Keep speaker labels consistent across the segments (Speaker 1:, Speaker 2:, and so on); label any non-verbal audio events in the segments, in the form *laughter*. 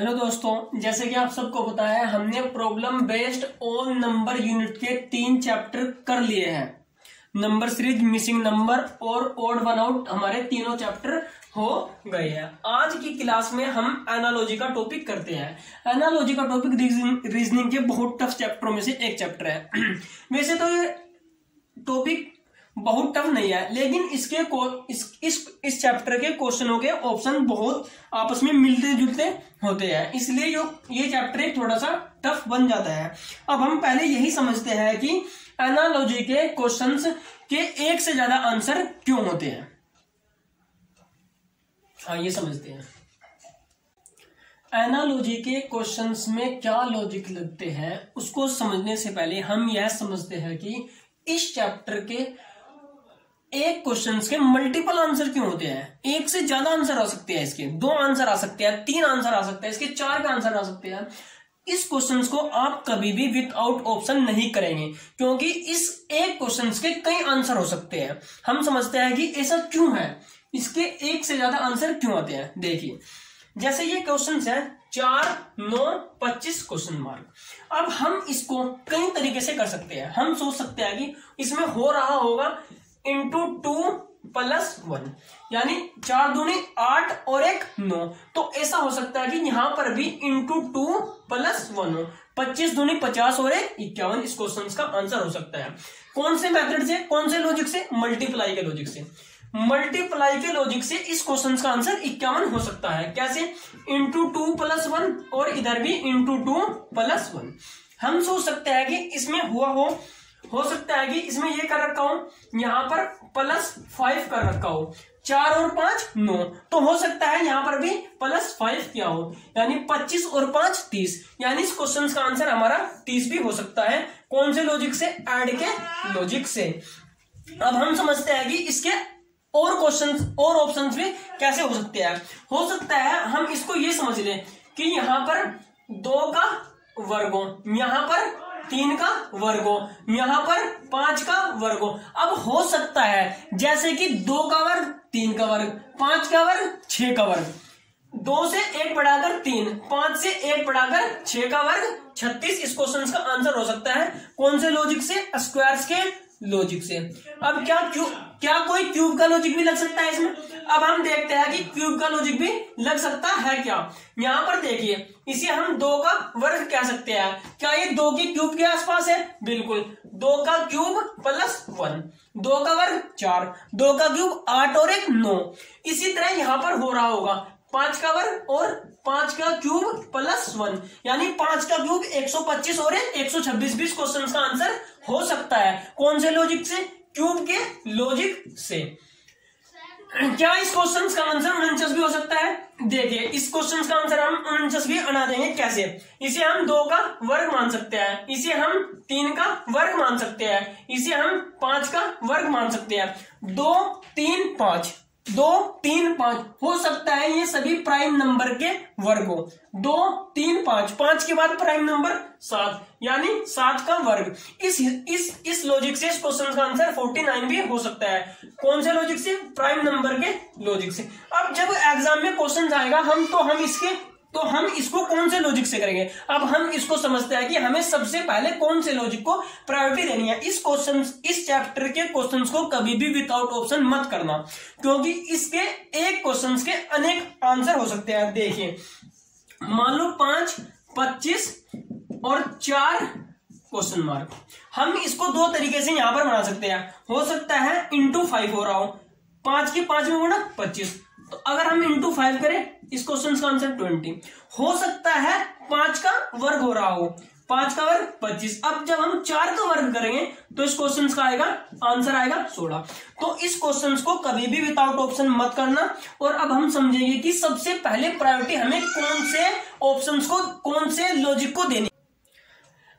Speaker 1: Hello दोस्तों, जैसे कि आप सबको पता है, हमने problem based on number unit के तीन चैप्टर कर लिए हैं। नंबर सीरीज़ मिसिंग नंबर और ओड वन आउट हमारे तीनों चैप्टर हो गए हैं। आज की क्लास में हम एनालॉजी का टॉपिक करते हैं। एनालॉजी का टॉपिक रीजनिंग के बहुत टफ चैप्टरों में से एक चैप्टर है। *clears throat* वैसे तो ये टॉपिक बहुत टफ नहीं है। लेकिन इसके को, इस इस इस चैप्टर के क्वेश्चनों के ऑप्शन बहुत आपस में मिलते जुलते होते हैं। इसलिए जो ये चैप्टर थोड़ा सा टफ बन जाता है। अब हम पहले यही समझते हैं कि एनालॉजी के क्वेश्चंस के एक से ज़्यादा आंसर क्यों होते हैं। हाँ ये समझते हैं। एनालॉजी के क्वेश्चंस में क्या लॉजिक लगते हैं, उसको समझने से पहले हम यह समझते हैं कि इस चैप्टर के एक क्वेश्चन के मल्टीपल आंसर क्यों होते हैं? एक से ज़्यादा आंसर आ सकते हैं इसके, दो आंसर आ सकते हैं, तीन आंसर आ सकते हैं, इसके चार का आंसर आ सकते हैं। इस क्वेश्चंस को आप कभी भी विदाउट ऑप्शन नहीं करेंगे, क्योंकि इस एक क्वेश्चंस के कई आंसर हो सकते हैं। हम समझते हैं कि ऐसा क्यों है? इसके एक से ज़्यादा आंसर क्यों आते हैं? देखिए, जैसे ये क्वेश्चन है, चार, नौ, पच्चीस क्वेश्चन मार्क अब हम इसको कई तरीके से कर सकते हैं। हम सोच सकते हैं कि इसमें हो रहा होगा इंटू टू प्लस वन यानी चार दूनी आठ और एक नौ। तो ऐसा हो सकता है कि यहाँ पर भी इंटू टू प्लस वन हो पच्चीस दूनी पचास और एक इक्यावन। इस क्वेश्चन का आंसर हो सकता है। कौन से मेथड से, कौन से लॉजिक से? मल्टीप्लाई के लॉजिक से। मल्टीप्लाई के लॉजिक से इस क्वेश्चन का आंसर इक्यावन हो सकता है। कैसे? इंटू टू प्लस वन और इधर भी इंटू टू प्लस वन हम सोच सकते हैं कि इसमें हुआ हो हो सकता है कि इसमें ये कर रखा हूँ, यहाँ पर प्लस फाइव कर रखा हो। चार और पाँच, नौ। तो हो सकता है यहाँ पर भी प्लस फाइव किया हो। यानी पच्चीस और पाँच, तीस। यानी इस क्वेश्चन का आंसर हमारा तीस भी हो सकता है। कौन से लॉजिक से? एड के लॉजिक से। अब हम समझते हैं कि इसके और क्वेश्चन और ऑप्शन भी कैसे हो सकते हैं। हो सकता है हम इसको ये समझ लें कि यहाँ पर दो का वर्गो, यहाँ पर तीन का वर्गो, यहाँ पर पाँच का वर्गो। अब हो सकता है, जैसे कि दो का वर्ग, तीन का वर्ग, पाँच का वर्ग, छह का वर्ग। दो से एक बढ़ाकर तीन, पाँच से एक बढ़ाकर छह का वर्ग, छत्तीस। इस क्वेश्चन का आंसर हो सकता है, कौन से लॉजिक से? स्क्वायर्स के लॉजिक से। अब क्या क्यू क्या कोई क्यूब का लॉजिक भी लग सकता है इसमें? अब हम देखते हैं कि क्यूब का लॉजिक भी लग सकता है क्या? यहाँ पर देखिए इसे हम दो का वर्ग कह सकते हैं। क्या ये दो की क्यूब के आसपास है? बिल्कुल। दो का क्यूब प्लस वन दो का वर्ग चार। दो का क्यूब आठ और एक नौ। इसी तरह यहाँ पर हो रहा होगा। पाँच का वर्ग और पाँच का क्यूब प्लस वन यानी पाँच का क्यूब 125 और एक सौ छब्बीस। बीस क्वेश्चन का आंसर हो सकता है। कौन से लॉजिक से? क्यूब के लॉजिक से। क्या इस क्वेश्चन का आंसर उनचास भी हो सकता है? देखिए, इस क्वेश्चन का आंसर हम भी अना देंगे, कैसे? इसे हम दो का वर्ग मान सकते हैं, इसे हम तीन का वर्ग मान सकते हैं, इसे हम पाँच का वर्ग मान सकते हैं। दो, तीन, पाँच। दो, तीन, पाँच। हो सकता है ये सभी प्राइम नंबर के वर्ग। हो दो, तीन, पाँच। पाँच के बाद प्राइम नंबर सात। यानी सात का वर्ग। इस इस इस लॉजिक से इस क्वेश्चन का आंसर फोर्टी नाइन भी हो सकता है। कौन से लॉजिक से? प्राइम नंबर के लॉजिक से। अब जब एग्ज़ाम में क्वेश्चन आएगा, हम तो हम इसके तो हम इसको कौन से लॉजिक से करेंगे? अब हम इसको समझते हैं कि हमें सबसे पहले कौन से लॉजिक को प्रायोरिटी देनी है। इस क्वेश्चन इस चैप्टर के क्वेश्चंस को कभी भी विदाउट ऑप्शन मत करना। क्योंकि इसके एक क्वेश्चन के अनेक आंसर हो सकते हैं। देखिए, मान लो पाँच, पच्चीस और चार क्वेश्चन मार्क हम इसको दो तरीके से यहाँ पर बना सकते हैं। हो सकता है इंटू फाइव हो रहा हो। पाँच के पाँच में होना पच्चीस। तो अगर हम इंटू फाइव करें, इस क्वेश्चन का आंसर ट्वेंटी हो सकता है पाँच का वर्ग हो रहा हो। पाँच का वर्ग पच्चीस। अब जब हम चार का वर्ग करेंगे तो इस क्वेश्चन का आएगा आंसर आएगा सोलह। तो इस क्वेश्चन को कभी भी विदाउट ऑप्शन मत करना। और अब हम समझेंगे कि सबसे पहले प्रायोरिटी हमें कौन से ऑप्शन को, कौन से लॉजिक को देनी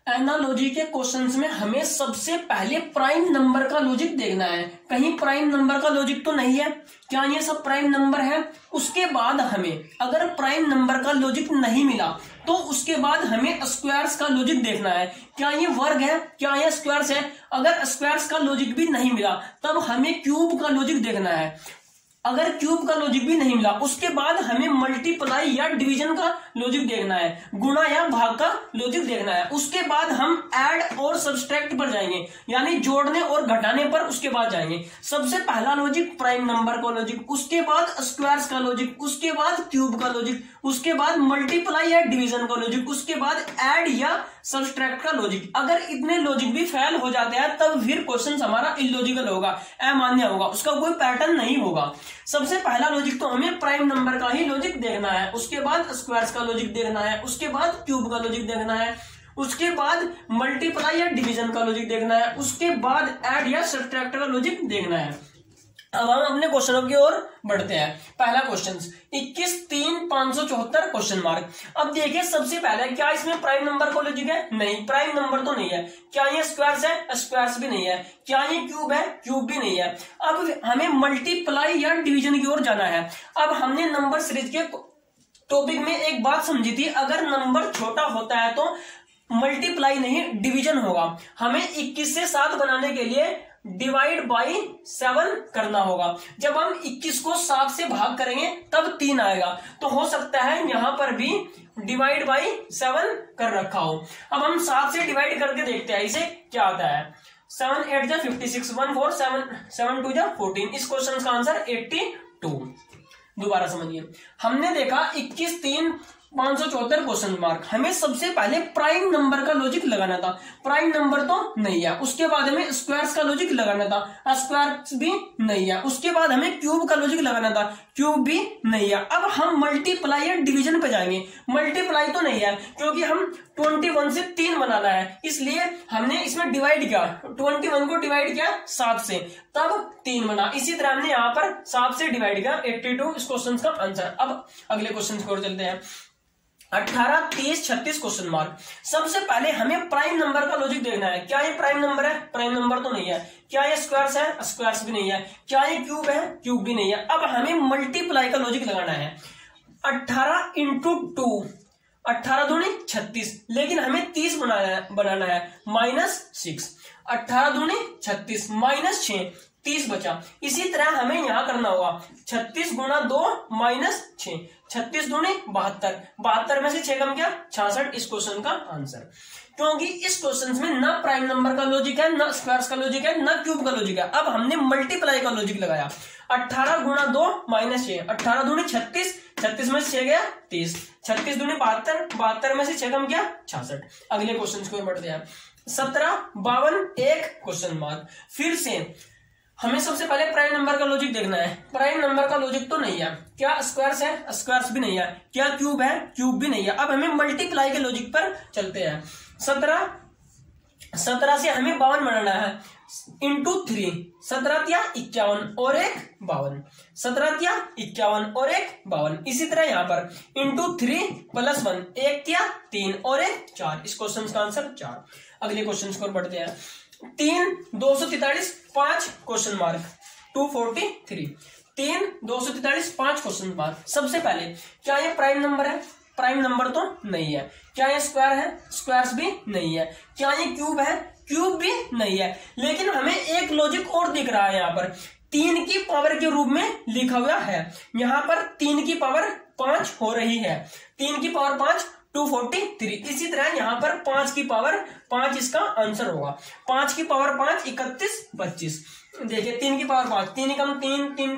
Speaker 1: एनालॉजी के क्वेश्चंस में हमें सबसे पहले प्राइम नंबर का लॉजिक देखना है। कहीं प्राइम नंबर का लॉजिक तो नहीं है? क्या ये सब प्राइम नंबर है? उसके बाद हमें, अगर प्राइम नंबर का लॉजिक नहीं मिला तो उसके बाद हमें स्क्वायर्स का लॉजिक देखना है। क्या ये वर्ग है? क्या ये स्क्वायर्स है? अगर स्क्वायर्स का लॉजिक भी नहीं मिला, तब हमें क्यूब का लॉजिक देखना है। अगर क्यूब का लॉजिक भी नहीं मिला, उसके बाद हमें मल्टीप्लाई या डिवीज़न का लॉजिक देखना है, गुणा या भाग का लॉजिक देखना है, उसके बाद हम ऐड और सब्सट्रैक्ट पर जाएँगे, यानी जोड़ने और घटाने पर उसके बाद जाएँगे। सबसे पहला लॉजिक प्राइम नंबर का लॉजिक उसके बाद स्क्वायर्स का लॉजिक उसके बाद क्यूब का लॉजिक उसके बाद मल्टीप्लाई या डिवीज़न का लॉजिक उसके बाद एड या सब्सट्रैक्ट का लॉजिक अगर इतने लॉजिक भी फेल हो जाते हैं, तब फिर क्वेश्चन हमारा इलॉजिकल होगा, अमान्य होगा, उसका कोई पैटर्न नहीं होगा। सबसे पहला लॉजिक तो हमें प्राइम नंबर का ही लॉजिक देखना है, उसके बाद स्क्वायर्स का लॉजिक देखना है, उसके बाद क्यूब का लॉजिक देखना है, उसके बाद मल्टीप्लाई या डिवीज़न का लॉजिक देखना है, उसके बाद ऐड या सब्ट्रैक्ट का लॉजिक देखना है। अब हम अपने क्वेश्चनों की ओर बढ़ते हैं। पहला क्वेश्चन, इक्कीस, तीन, पाँच सौ चौहत्तर क्वेश्चन मार्क। अब देखिए, सबसे पहले, क्या इसमें प्राइम नंबर को लॉजिक है? नहीं, प्राइम नंबर तो नहीं है। क्या ये स्क्वायर्स है? स्क्वायर्स भी नहीं है। क्या ये क्यूब है? क्यूब भी नहीं है। अब हमें मल्टीप्लाई या डिवीज़न की ओर जाना है। अब हमने नंबर सीरीज़ के टॉपिक में एक बात समझी थी, अगर नंबर छोटा होता है तो मल्टीप्लाई नहीं, डिवीज़न होगा। हमें इक्कीस से सात बनाने के लिए डिवाइड बाई सेवन करना होगा। जब हम 21 को सात से भाग करेंगे, तब तीन आएगा। तो हो सकता है यहाँ पर भी डिवाइड बाई सेवन कर रखा हो। अब हम सात से डिवाइड करके देखते हैं, इसे क्या आता है? सेवन एट जा fifty six, one four seven seven two जा फोर्टीन। इस क्वेश्चन का आंसर एट्टी टू। दोबारा समझिए। हमने देखा इक्कीस तीन पाँच सौ चौहत्तर क्वेश्चन मार्क हमें सबसे पहले प्राइम नंबर का लॉजिक लगाना था। प्राइम नंबर तो नहीं है। उसके बाद हमें स्क्वायर्स का लॉजिक लगाना था। स्क्वायर भी नहीं है। उसके बाद हमें क्यूब का लॉजिक लगाना था। क्यूब भी नहीं है। अब हम मल्टीप्लाई या डिवीज़न पे जाएँगे। मल्टीप्लाई तो नहीं है, क्योंकि हम ट्वेंटी वन से तीन बनाना है। इसलिए हमने इसमें डिवाइड किया। ट्वेंटी वन को डिवाइड किया सात से। तब तीन बना। इसी तरह हमने यहाँ पर सात से डिवाइड किया। एट्टी टू इस क्वेश्चन का आंसर अब अगले क्वेश्चन की ओर चलते हैं। अठारह तीस छत्तीस क्वेश्चन मार्क सबसे पहले हमें प्राइम नंबर का लॉजिक देखना है। क्या ये प्राइम नंबर है? प्राइम नंबर तो नहीं है। क्या ये स्क्वायर्स है? स्क्वायर्स भी नहीं है। क्या ये क्यूब है? क्यूब भी नहीं है। अब हमें मल्टीप्लाई का लॉजिक लगाना है। अठारह इंटू टू अट्ठारह दूनी छत्तीस। लेकिन हमें तीस बनाना है बनाना है। माइनस सिक्स अट्ठारह दूनी छत्तीस। माइनस छ तीस बचा। इसी तरह हमें यहाँ करना होगा। छत्तीस गुणा दो माइनस छ छत्तीस दूनी बहत्तर। बहत्तर में से छह कम क्या? छियासठ इस क्वेश्चन का आंसर क्योंकि इस क्वेश्चन में ना प्राइम नंबर का लॉजिक है, ना स्क्वायर्स का लॉजिक है, ना क्यूब का लॉजिक है। अब हमने मल्टीप्लाई का लॉजिक लगाया। अट्ठारह गुना दो माइनस छह। अट्ठारह दूनी छत्तीस। छत्तीस में से छह गया तीस। छत्तीस दूनी बहत्तर। बहत्तर में से छह कम क्या? छियासठ अगले क्वेश्चन को बढ़ते हैं। सत्रह, बावन, एक क्वेश्चन मार्क फिर से हमें सबसे पहले प्राइम नंबर का लॉजिक देखना है। प्राइम नंबर का लॉजिक तो नहीं है। क्या स्क्वायर्स है? स्क्वायर्स भी नहीं है। क्या क्यूब है? क्यूब भी नहीं है। अब हमें मल्टीप्लाई के लॉजिक पर चलते हैं। सत्रह। सत्रह से हमें बावन बनाना है। इंटू थ्री सत्रह या इक्यावन और एक बावन। सत्रह या इक्यावन और एक बावन। इसी तरह यहाँ पर। इंटू थ्री प्लस वन एक या तीन और एक चार। इस क्वेश्चन का आंसर चार। अगले क्वेश्चन को बढ़ते हैं। तीन, दो सौ तैतालीस, पाँच question mark two forty three तीन, दो सौ तैतालीस, पाँच क्वेश्चन मार्क सबसे पहले, क्या ये प्राइम नंबर है? प्राइम नंबर तो नहीं है. क्या ये स्क्वायर है? स्क्वायर्स भी नहीं है. क्या ये क्यूब है? क्यूब भी नहीं है. लेकिन हमें एक लॉजिक और दिख रहा है यहाँ पर. तीन की पावर के रूप में लिखा हुआ है. यहाँ पर तीन की पावर पाँच हो रही है. तीन की पावर पाँच टू फोर्टी थ्री। इसी तरह यहाँ पर पाँच की पावर पाँच इसका आंसर होगा। पाँच की पावर पाँच, इकतीस, पच्चीस। देखिए, तीन की पावर पाँच। तीन कम तीन तीन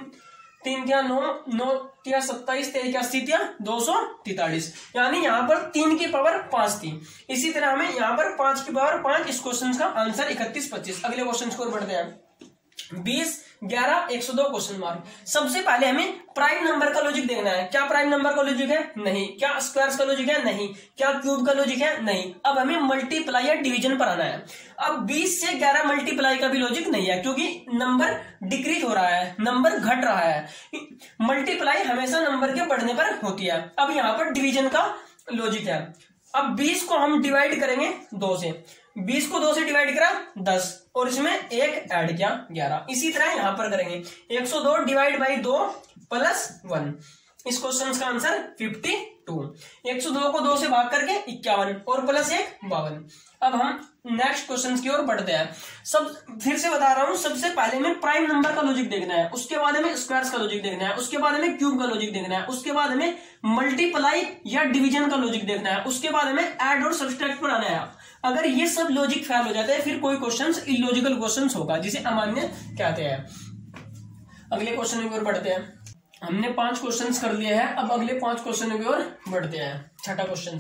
Speaker 1: तीन क्या नौ नौ क्या सत्ताईस, तेईस क्या अस्सी, क्या दो सौ तैतालीस। यानी यहाँ पर तीन की पावर पाँच थी। इसी तरह हमें यहाँ पर पाँच की पावर पाँच, इस क्वेश्चन का आंसर इकतीस, पच्चीस। अगले क्वेश्चन को बढ़ते हैं। बीस ग्यारह, एक सौ दो क्वेश्चन मार्क सबसे पहले हमें प्राइम नंबर का लॉजिक देखना है। क्या प्राइम नंबर का लॉजिक है? नहीं। क्या स्क्वायर का लॉजिक है? नहीं। क्या क्यूब का लॉजिक है? नहीं। अब हमें मल्टीप्लाई या डिवीज़न पर आना है। अब 20 से 11 मल्टीप्लाई का भी लॉजिक नहीं है, क्योंकि नंबर डिक्रीज हो रहा है। नंबर घट रहा है। मल्टीप्लाई हमेशा नंबर के बढ़ने पर होती है। अब यहाँ पर डिवीज़न का लॉजिक है। अब 20 को हम डिवाइड करेंगे दो से। 20 को दो से डिवाइड करा 10 और इसमें एक ऐड किया 11 इसी तरह यहाँ पर करेंगे। 102 डिवाइड बाई दो प्लस वन इस क्वेश्चन का आंसर 52 102 को दो से भाग करके इक्यावन और प्लस एक बावन। अब हम नेक्स्ट क्वेश्चन की ओर बढ़ते हैं। सब फिर से बता रहा हूँ, सबसे पहले में प्राइम नंबर का लॉजिक देखना है। उसके बाद में स्क्वायर्स का लॉजिक देखना है। उसके बाद में क्यूब का लॉजिक देखना है। उसके बाद में मल्टीप्लाई या डिवीज़न का लॉजिक देखना है। उसके बाद में एड और सब्सट्रैक्ट पर आना है। अगर ये सब लॉजिक फेल हो जाता है, फिर कोई क्वेश्चन इलॉजिकल क्वेश्चन होगा, जिसे अमान्य कहते हैं। अगले क्वेश्चन की ओर बढ़ते हैं। हमने पाँच क्वेश्चंस कर लिए हैं, अब अगले पाँच क्वेश्चन की ओर बढ़ते हैं। छठा क्वेश्चन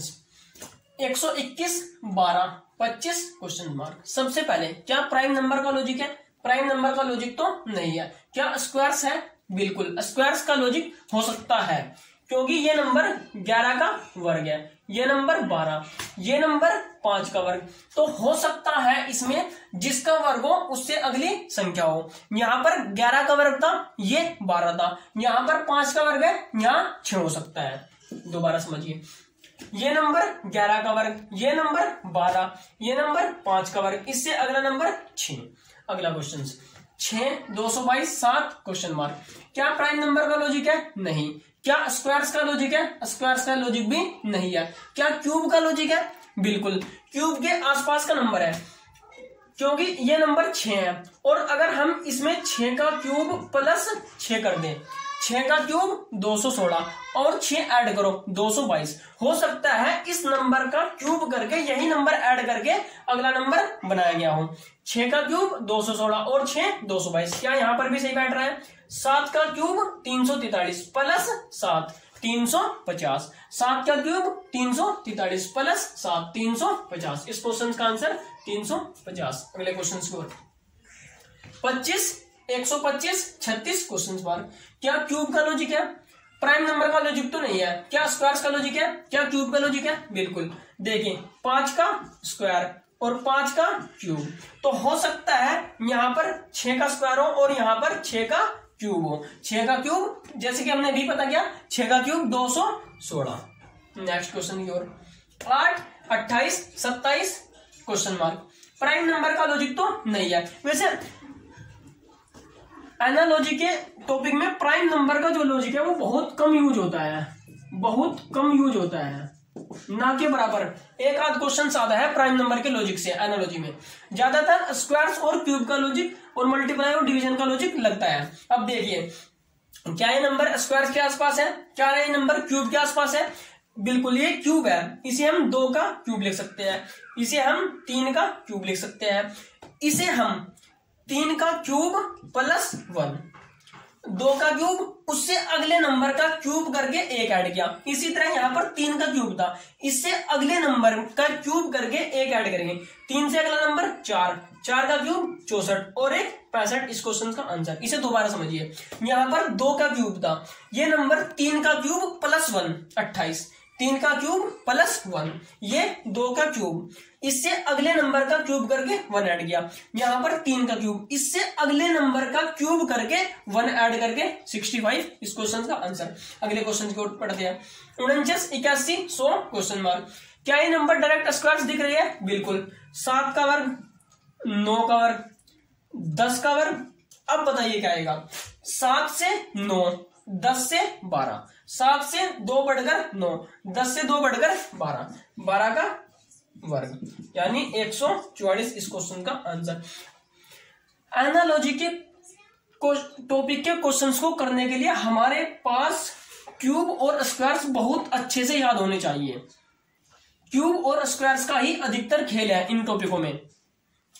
Speaker 1: एक सौ इक्कीस, बारह, पच्चीस क्वेश्चन मार्क सबसे पहले, क्या प्राइम नंबर का लॉजिक है? प्राइम नंबर का लॉजिक तो नहीं है। क्या स्क्वायर्स है? बिल्कुल स्क्वायर्स का लॉजिक हो सकता है, क्योंकि ये नंबर ग्यारह का वर्ग है। ये नंबर बारह, ये नंबर पाँच का वर्ग। तो हो सकता है इसमें जिसका वर्ग हो, उससे अगली संख्या हो। यहाँ पर ग्यारह का वर्ग था, ये बारह था। यहाँ पर पाँच का वर्ग है, यहाँ छह हो सकता है। दोबारा समझिए। ये नंबर ग्यारह का वर्ग, ये नंबर बारह, ये नंबर पाँच का वर्ग, इससे अगला नंबर छ अगला क्वेश्चन छ दो सौ बाईस, सात क्वेश्चन मार्क क्या प्राइम नंबर का लॉजिक है? नहीं। क्या स्क्वायर्स का लॉजिक है? स्क्वायर्स का लॉजिक भी नहीं है। क्या क्यूब का लॉजिक है? बिल्कुल। क्यूब के आसपास का नंबर है। क्योंकि ये नंबर छ है। और अगर हम इसमें छ का क्यूब प्लस छ कर दें छह का क्यूब 216 और छह ऐड करो 222 हो सकता है इस नंबर का क्यूब करके यही नंबर ऐड करके अगला नंबर बनाया गया हो। छह का क्यूब 216 और छह 222 क्या यहाँ पर भी सही बैठ रहा है? सात का क्यूब 343 प्लस सात 350 सात का क्यूब 343 प्लस सात 350 इस क्वेश्चन का आंसर 350 अगले क्वेश्चन की पच्चीस एक सौ पच्चीस, छत्तीस क्वेश्चन मार्क क्या क्यूब का लॉजिक है? प्राइम नंबर का लॉजिक तो नहीं है। क्या स्क्वायर का लॉजिक है? क्या क्यूब का लॉजिक है? बिल्कुल। देखिए, पाँच का स्क्वायर और पाँच का क्यूब तो हो सकता है यहाँ पर छह का स्क्वायर हो और यहाँ पर छह का क्यूब हो। छह का क्यूब जैसे कि हमने भी पता किया, छह का क्यूब दो सौ सोलह। नेक्स्ट क्वेश्चन की ओर। आठ, अट्ठाईस, सत्ताईस क्वेश्चन मार्क प्राइम नंबर का लॉजिक तो नहीं है। वैसे एनालॉजी के टॉपिक में प्राइम नंबर का जो लॉजिक है, वो बहुत कम यूज़ होता है। बहुत कम यूज़ होता है। ना के बराबर। एक आध क्वेश्चन आता है प्राइम नंबर के लॉजिक से एनालॉजी में। ज़्यादातर स्क्वायर्स और क्यूब का लॉजिक और मल्टीप्लाई और डिवीज़न का लॉजिक लगता है। अब देखिए, क्या ये नंबर स्क्वायर के आसपास है? क्या ये नंबर क्यूब के आसपास है? बिल्कुल, ये क्यूब है। इसे हम दो का क्यूब लिख सकते हैं। इसे हम तीन का क्यूब लिख सकते हैं। इसे हम तीन का क्यूब प्लस वन। दो का क्यूब, उससे अगले नंबर का क्यूब करके एक ऐड किया। इसी तरह यहाँ पर तीन का क्यूब था। इससे अगले नंबर का क्यूब करके एक ऐड करेंगे। तीन से अगला नंबर चार। चार का क्यूब, चौसठ। और एक पैंसठ, इस क्वेश्चन का आंसर इसे दोबारा समझिए। यहाँ पर दो का क्यूब था। ये नंबर तीन का क्यूब प्लस वन, अट्ठाईस। तीन का क्यूब प्लस वन ये दो का क्यूब इससे अगले नंबर का क्यूब करके वन ऐड किया। यहाँ पर तीन का क्यूब इससे अगले नंबर का क्यूब करके वन ऐड करके सिक्सटी फाइव इस क्वेश्चन का आंसर अगले क्वेश्चन की ओर पढ़ते हैं। उनचास इक्यासी, सौ क्वेश्चन मार्क क्या ये नंबर डायरेक्ट स्क्वायर दिख रही है? बिल्कुल। सात का वर्ग, नौ का वर्ग, दस का वर्ग। अब बताइए क्या आएगा? सात से नौ, दस से बारह। सात से दो बढ़कर नौ, दस से दो बढ़कर बारह। बारह का वर्ग, यानी एक सौ चौवालीस इस क्वेश्चन का आंसर एनालॉजी के टॉपिक के क्वेश्चंस को करने के लिए हमारे पास क्यूब और स्क्वायर्स बहुत अच्छे से याद होने चाहिए। क्यूब और स्क्वायर्स का ही अधिकतर खेल है इन टॉपिकों में।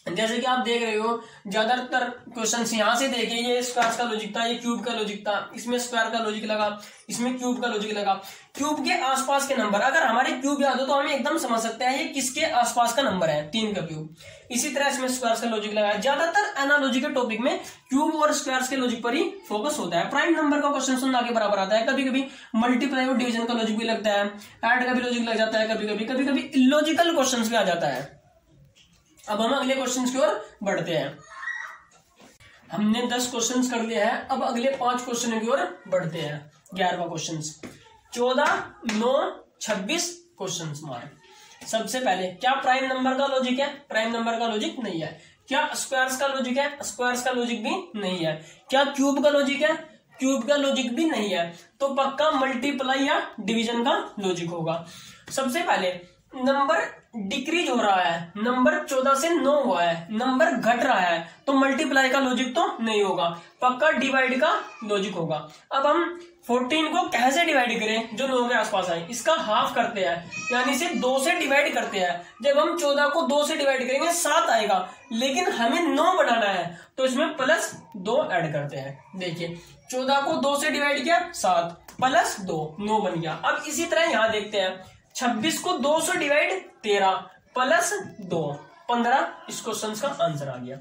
Speaker 1: जैसे कि आप देख रहे हो, ज़्यादातर क्वेश्चन यहाँ से देखिए ये स्क्वायर का लॉजिक था, ये क्यूब का लॉजिक था, इसमें स्क्वायर का लॉजिक लगा, इसमें क्यूब का लॉजिक लगा। क्यूब के आसपास के नंबर अगर हमारे क्यूब याद हो तो हम एकदम समझ सकते हैं ये किसके आसपास का नंबर है, तीन का क्यूब इसी तरह इसमें स्क्वायर का लॉजिक लगा ज़्यादातर एनालॉजी के टॉपिक में क्यूब और स्क्वायर के लॉजिक पर ही फोकस होता है। प्राइम नंबर का क्वेश्चन सुनना के बराबर आता है। कभी कभी मल्टीप्लाई और डिविजन का लॉजिक भी लगता है। एड का भी लॉजिक लग जाता है। कभी कभी कभी कभी इलॉजिकल क्वेश्चन भी आ जाता है। अब हम अगले क्वेश्चन की ओर बढ़ते हैं। हमने दस क्वेश्चन कर लिए हैं, अब अगले पाँच क्वेश्चन की ओर बढ़ते हैं। ग्यारहवा क्वेश्चन चौदह, नौ, छब्बीस क्वेश्चन मार्क सबसे पहले, क्या प्राइम नंबर का लॉजिक है? प्राइम नंबर का लॉजिक नहीं है। क्या स्क्वायर्स का लॉजिक है? स्क्वायर्स का लॉजिक भी नहीं है। क्या क्यूब का लॉजिक है? क्यूब का लॉजिक भी नहीं है। तो पक्का मल्टीप्लाई या डिवीज़न का लॉजिक होगा। सबसे पहले नंबर डिक्रीज हो रहा है। नंबर चौदह से नौ हुआ है। नंबर घट रहा है। तो मल्टीप्लाई का लॉजिक तो नहीं होगा। पक्का डिवाइड का लॉजिक होगा। अब हम फोर्टीन को कैसे डिवाइड करें? जो नौ के आसपास आए। इसका हाफ़ करते हैं। यानी से दो से डिवाइड करते हैं। जब हम चौदह को दो से डिवाइड करेंगे, सात आएगा। लेकिन हमें नौ बनाना है। तो इसमें प्लस दो ऐड करते हैं। देखिए, चौदह को दो से डिवाइड किया, सात। प्लस दो। नौ बन गया। अब इसी तरह यहाँ देखते हैं। छब्बीस को दो से डिवाइड तेरह प्लस दो। पंद्रह, इस क्वेश्चन का आंसर आ गया।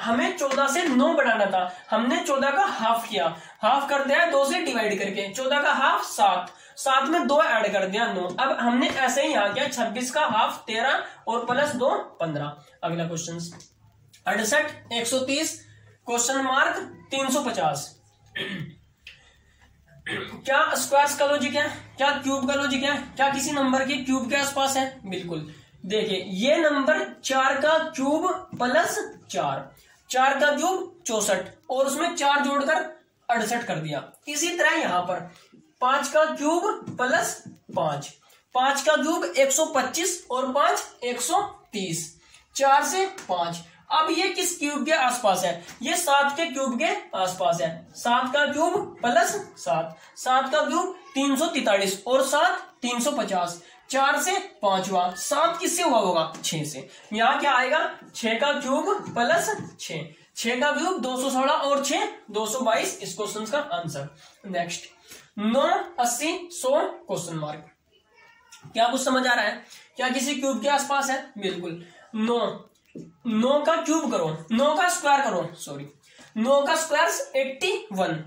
Speaker 1: हमें चौदह से नौ बढ़ाना था। हमने चौदह का हाफ़ किया। हाफ़ कर दिया, दो से डिवाइड करके। चौदह का हाफ़ सात। सात में दो ऐड कर दिया नौ। अब हमने ऐसे ही यहाँ किया, छब्बीस का हाफ़ तेरह और प्लस दो, पंद्रह। अगला क्वेश्चन अड़सठ, एक सौ तीस क्वेश्चन मार्क तीन सौ पचास। क्या स्क्वायर्स का लॉजिक है? क्या क्यूब का लॉजिक है? क्या किसी नंबर के क्यूब के आसपास है? बिल्कुल। देखिए, ये नंबर चार का क्यूब प्लस चार। चार का क्यूब चौसठ। और उसमें चार जोड़कर अड़सठ कर दिया। इसी तरह यहाँ पर। पाँच का क्यूब प्लस पाँच। पाँच का क्यूब 125 और पाँच 130 चार से पाँच। अब ये किस क्यूब के आसपास है? ये सात के क्यूब के आसपास है। सात का क्यूब प्लस सात। सात का क्यूब तीन सौ तैतालीस और सात तीन सौ पचास। चार से पांचवा सात किससे हुआ होगा? छह से। यहाँ क्या आएगा? छह का क्यूब प्लस छ छह का क्यूब दो सौ सोलह और छ दो सौ बाईस। इस क्वेश्चन का आंसर। नेक्स्ट नौ अस्सी सौ क्वेश्चन मार्क क्या कुछ समझ आ रहा है? क्या किसी क्यूब के आसपास है? बिल्कुल। नौ। नौ का क्यूब करो, नौ का स्क्वायर करो सॉरी नौ का स्क्वायर एट्टी वन.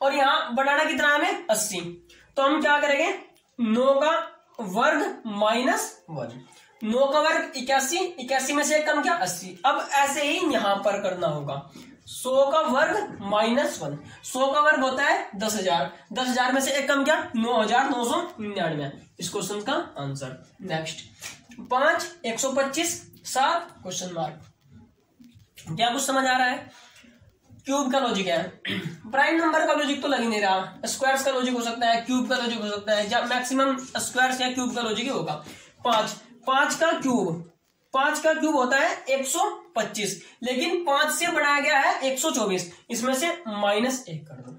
Speaker 1: और यहाँ बनाना कितना हमें? अस्सी. तो हम क्या करेंगे? नौ का वर्ग माइनस वन. नौ का वर्ग इक्यासी इक्यासी में से एक कम क्या? अस्सी. अब ऐसे ही यहाँ पर करना होगा. सौ का वर्ग माइनस वन. सौ का वर्ग होता है दस हज़ार. दस हज़ार में से एक कम क्या? नौ हज़ार नौ सौ निन्यानवे. इस क्वेश्चन का आंसर नेक्स्ट पाँच, एक सौ पच्चीस सात क्वेश्चन मार्क क्या कुछ समझ आ रहा है? क्यूब का लॉजिक है। प्राइम नंबर का लॉजिक तो लग ही नहीं रहा। स्क्वायर्स का लॉजिक हो सकता है क्यूब का लॉजिक हो सकता है जब मैक्सिमम स्क्वायर्स या क्यूब का लॉजिक ही होगा। पाँच। पाँच का क्यूब पाँच का क्यूब होता है 125 लेकिन पाँच से बनाया गया है 124 इसमें से माइनस एक कर दो।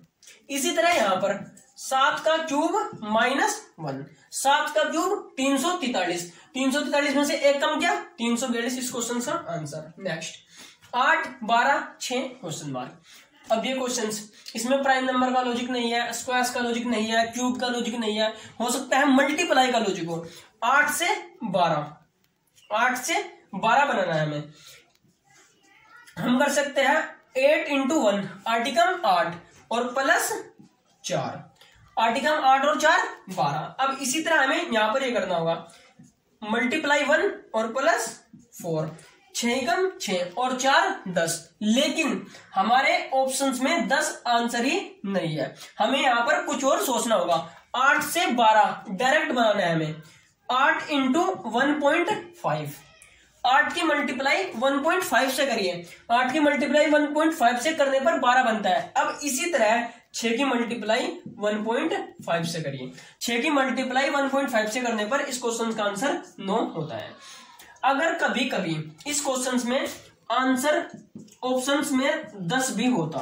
Speaker 1: इसी तरह यहाँ पर सात का क्यूब माइनस वन। सात का क्यूब तीन सौ तैतालीस। तीन सौ तैतालीस में से एक कम क्या, तीन सौ बयालीस इस क्वेश्चन का आंसर नेक्स्ट आठ, बारह छ क्वेश्चन मार्क अब ये क्वेश्चन इसमें प्राइम नंबर का लॉजिक नहीं है स्क्वायर्स का लॉजिक नहीं है क्यूब का लॉजिक नहीं है। हो सकता है मल्टीप्लाई का लॉजिक हो। आठ से बारह। आठ से बारह बनाना है हमें। हम कर सकते हैं एट इंटू वन आर्टिकम आठ और प्लस चार। आर्टिकम आठ और चार, बारह। अब इसी तरह हमें यहाँ पर ये करना होगा। मल्टीप्लाई वन और प्लस फोर छह कम छह और चार, दस। लेकिन हमारे ऑप्शंस में दस आंसर ही नहीं है। हमें यहाँ पर कुछ और सोचना होगा। आठ से बारह डायरेक्ट बनाना है हमें। आठ इंटू वन पॉइंट फाइव आठ की मल्टीप्लाई वन पॉइंट फाइव से करिए। आठ की मल्टीप्लाई वन पॉइंट फाइव से करने पर बारह बनता है। अब इसी तरह छह की मल्टीप्लाई वन पॉइंट फाइव से करिए। छह की मल्टीप्लाई वन पॉइंट फाइव से करने पर इस क्वेश्चन का आंसर नो होता है। अगर कभी कभी इस क्वेश्चन में आंसर ऑप्शन में दस भी होता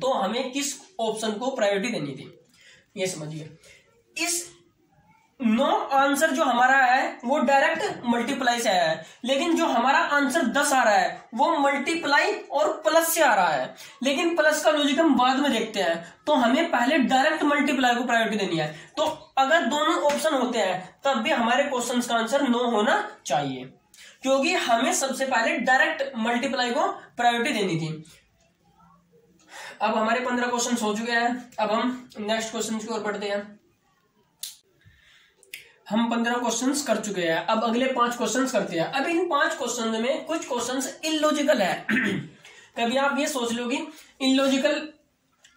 Speaker 1: तो हमें किस ऑप्शन को प्रायोरिटी देनी थी? ये समझिए। इस नो आंसर जो हमारा है, वो डायरेक्ट मल्टीप्लाई से आया है। लेकिन जो हमारा आंसर दस आ रहा है, वो मल्टीप्लाई और प्लस से आ रहा है। लेकिन प्लस का लॉजिक हम बाद में देखते हैं। तो हमें पहले डायरेक्ट मल्टीप्लाई को प्रायोरिटी देनी है। तो अगर दोनों ऑप्शन होते हैं, तब भी हमारे क्वेश्चन का आंसर नो होना चाहिए। क्योंकि हमें सबसे पहले डायरेक्ट मल्टीप्लाई को प्रायोरिटी देनी थी। अब हमारे पंद्रह क्वेश्चन हो चुके हैं। अब हम नेक्स्ट क्वेश्चन की ओर बढ़ते हैं। हम पंद्रह क्वेश्चन कर चुके हैं, अब अगले पाँच क्वेश्चन करते हैं। अब इन पाँच क्वेश्चन में कुछ क्वेश्चंस इलॉजिकल है। कभी आप ये सोच लो कि इलॉजिकल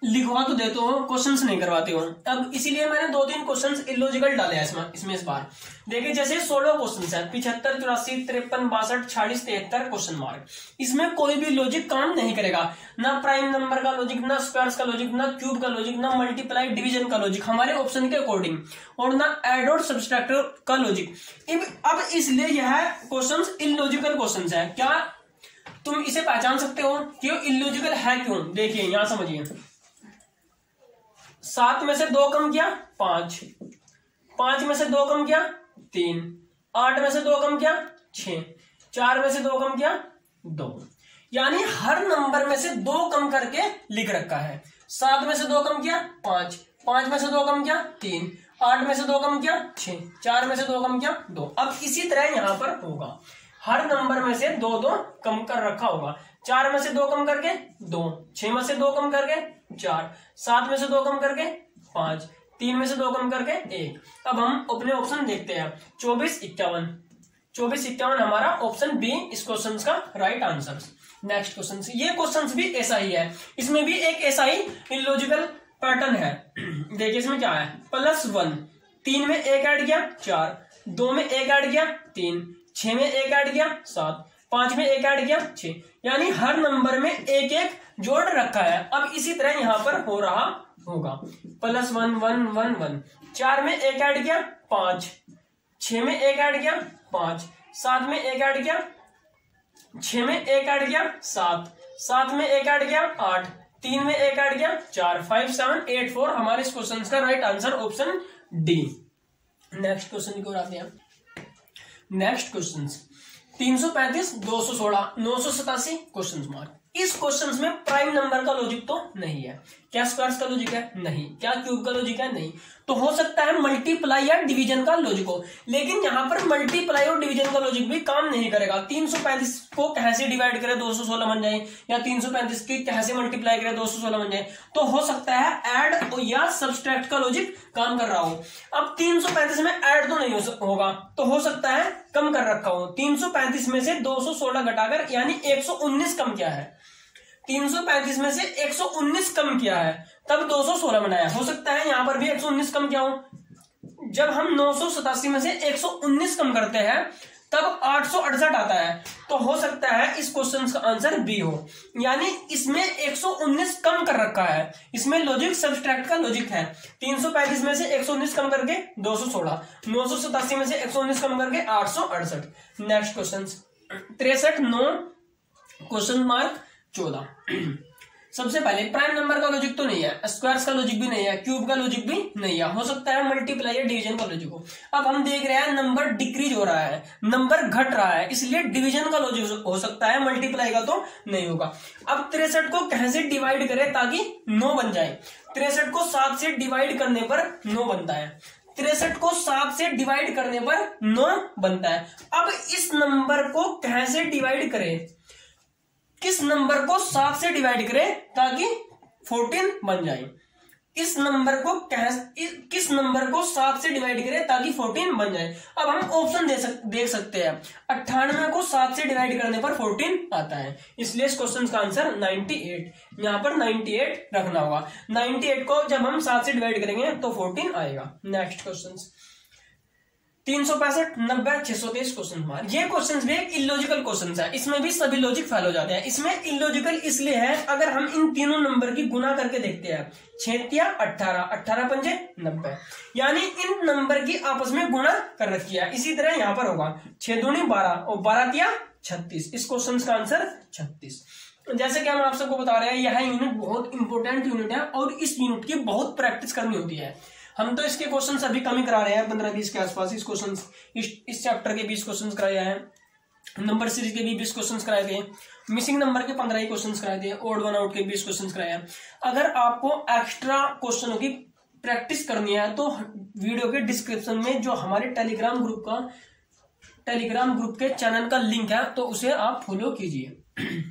Speaker 1: लिखवा तो देते हो क्वेश्चन नहीं करवाते हो। अब इसीलिए मैंने दो तीन क्वेश्चंस इलॉजिकल डाले हैं इसमें इसमें इस बार। देखिए, जैसे सोलह क्वेश्चन है, पिछहत्तर, चौरासी, तिरपन, बासठ, छियालीस, तिहत्तर क्वेश्चन मार्क इसमें कोई भी लॉजिक काम नहीं करेगा। ना प्राइम नंबर का लॉजिक ना स्क्वायर्स का लॉजिक ना क्यूब का लॉजिक ना मल्टीप्लाई डिवीज़न का लॉजिक हमारे ऑप्शन के अकॉर्डिंग और ना एड और सब्सट्रैक्टर का लॉजिक अब इसलिए यह क्वेश्चन इलॉजिकल क्वेश्चन है। क्या तुम इसे पहचान सकते हो कि इलॉजिकल है क्यों? देखिए, यहाँ समझिए। सात में से दो कम किया पाँच पाँच में से दो कम किया तीन आठ में से दो कम किया छ चार में से दो कम किया दो यानी हर नंबर में से दो कम करके लिख रखा है सात में से दो कम किया पाँच पाँच में से दो कम किया तीन आठ में से दो कम किया छ चार में से दो कम किया दो अब इसी तरह यहाँ पर होगा हर नंबर में से दो दो कम कर रखा होगा चार में से दो कम करके दो छह में से दो कम करके चार। सात में से दो कम करके पाँच। तीन में से दो कम करके एक। अब हम अपने ऑप्शन देखते हैं। चौबीस, इक्यावन। चौबीस, इक्यावन हमारा ऑप्शन बी इस क्वेश्चन का राइट आंसर नेक्स्ट क्वेश्चन ये क्वेश्चन भी ऐसा ही। है इसमें भी एक ऐसा ही इलॉजिकल पैटर्न है। देखिए इसमें क्या है? प्लस वन तीन में एक ऐड किया, चार। दो में एक ऐड किया, तीन। छ में एक ऐड किया, सात। पाँच में एक ऐड किया छ यानी हर नंबर में एक एक जोड़ रखा है। अब इसी तरह यहाँ पर हो रहा होगा। Plus one one one one चार में एक ऐड किया, पाँच। छ में एक ऐड किया, पाँच। सात में एक ऐड किया छ में एक ऐड किया, सात। सात में एक ऐड किया, आठ। तीन में एक ऐड किया, चार। फाइव सेवन एट फोर हमारे इस क्वेश्चन का right answer option D next question की ओर आते हैं। नेक्स्ट क्वेश्चन तीन सौ पैंतीस, दो सौ सोलह, नौ सौ सतासी क्वेश्चन मार्क इस क्वेश्चन में प्राइम नंबर का लॉजिक तो नहीं है। क्या स्क्वायर का लॉजिक है? नहीं। क्या क्यूब का लॉजिक है? नहीं। तो हो सकता है मल्टीप्लाई या डिवीज़न का लॉजिक हो। लेकिन यहाँ पर मल्टीप्लाई और डिवीज़न का लॉजिक भी काम नहीं करेगा। 335 को कैसे डिवाइड करे 216 बन जाए, या 335 की कैसे मल्टीप्लाई करे 216 बन जाए। तो हो सकता है एड या सब्सट्रैक्ट का लॉजिक काम कर रहा हो। अब 335 में ऐड तो नहीं हो होगा। तो हो सकता है कम कर रखा हो। 335 में से 216 घटाकर, यानी 119 कम क्या है। 335 में से 119 कम किया है। तब 216 बनाया। हो सकता है यहाँ पर भी 119 कम किया हो। जब हम नौ सौ सतासी में से 119 कम करते हैं, तब आठ सौ अड़सठ आता है। तो हो सकता है इस क्वेश्चन का आंसर बी हो। यानी इसमें 119 कम कर रखा है। इसमें लॉजिक सब्सट्रैक्ट का लॉजिक है। 335 में से 119 कम करके 216 987 में से 119 कम करके आठ सौ अड़सठ। नेक्स्ट क्वेश्चन तिरसठ, नौ। क्वेश्चन मार्क चौदह। *clears throat* सबसे पहले प्राइम नंबर का लॉजिक तो नहीं है स्क्वायर्स का लॉजिक भी नहीं है क्यूब का लॉजिक भी नहीं है। हो सकता है मल्टीप्लाई या डिवीज़न का लॉजिक हो। अब हम देख रहे हैं नंबर डिक्रीज हो रहा है नंबर घट रहा है, इसलिए डिवीज़न का लॉजिक हो सकता है मल्टीप्लाई का तो नहीं होगा। अब तिरसठ को कैसे डिवाइड करें ताकि नौ बन जाए? तिरसठ को सात से डिवाइड करने पर नौ बनता है। तिरसठ को सात से डिवाइड करने पर नौ बनता है। अब इस नंबर को कैसे डिवाइड करें? किस नंबर को सात से डिवाइड करें ताकि फोर्टीन बन जाए? इस नंबर को कह किस नंबर को सात से डिवाइड करें ताकि फोर्टीन बन जाए? अब हम ऑप्शन दे सक, देख सकते हैं। अट्ठानवे को सात से डिवाइड करने पर फोर्टीन आता है। इसलिए इस क्वेश्चन का आंसर 98 यहाँ पर 98 रखना होगा। 98 को जब हम सात से डिवाइड करेंगे तो फोर्टीन आएगा। नेक्स्ट क्वेश्चन तीन सौ पैंसठ, नब्बे, छह सौ तेईस क्वेश्चन मार्क ये क्वेश्चन भी एक इलॉजिकल क्वेश्चन है। इसमें भी सभी लॉजिक फेल हो जाते हैं। इसमें इलॉजिकल इसलिए है, अगर हम इन तीनों नंबर की गुना करके देखते हैं। छेतिया अट्ठारह। अट्ठारह पंजे, नब्बे। यानी इन नंबर की आपस में गुना कर रखी है। इसी तरह यहाँ पर होगा। छह दूनी बारह और बारह दिया छत्तीस। इस क्वेश्चन का आंसर छत्तीस। जैसे कि हम आप सबको बता रहे हैं, यह यूनिट बहुत इंपॉर्टेंट यूनिट है और इस यूनिट की बहुत प्रैक्टिस करनी होती है। हम तो इसके क्वेश्चन अभी कम ही करा रहे हैं पंद्रह बीस के आसपास इस क्वेश्चन इस, चैप्टर के बीस क्वेश्चन कराए हैं। नंबर सीरीज़ के भी बीस क्वेश्चन कराए गए मिसिंग नंबर के पंद्रह ही क्वेश्चन कराए थे ओड वन आउट के बीस क्वेश्चन कराए हैं। अगर आपको एक्स्ट्रा क्वेश्चनों की प्रैक्टिस करनी है तो वीडियो के डिस्क्रिप्शन में जो हमारे टेलीग्राम ग्रुप का टेलीग्राम ग्रुप के चैनल का लिंक है तो उसे आप फॉलो कीजिए।